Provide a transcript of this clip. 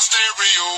stereo.